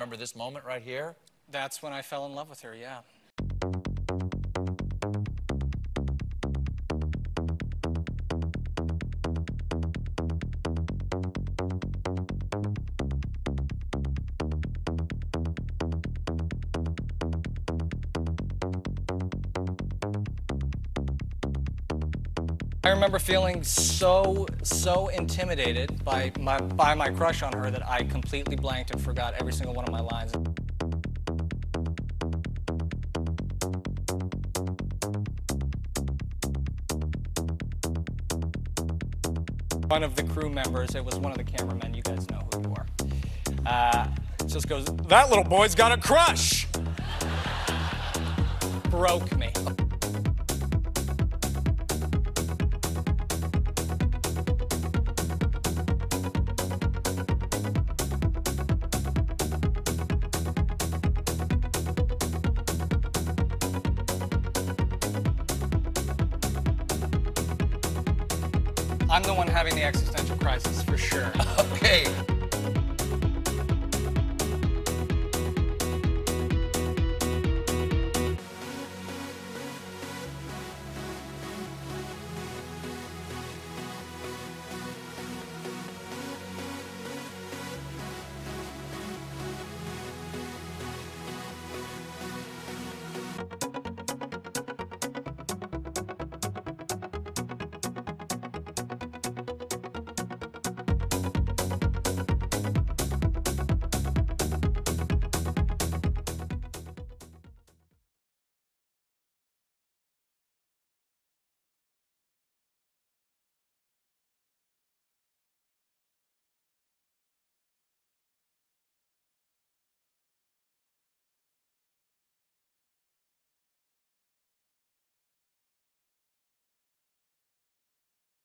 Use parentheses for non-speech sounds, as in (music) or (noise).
Remember this moment right here? That's when I fell in love with her, yeah. I remember feeling so, so intimidated by my, by my crush on her that I completely blanked and forgot every single one of my lines. One of the crew members, it was one of the cameramen, you guys know who you are, uh, just goes, That little boy's got a crush! Broke me. I'm the one having the existential crisis for sure. (laughs) Okay.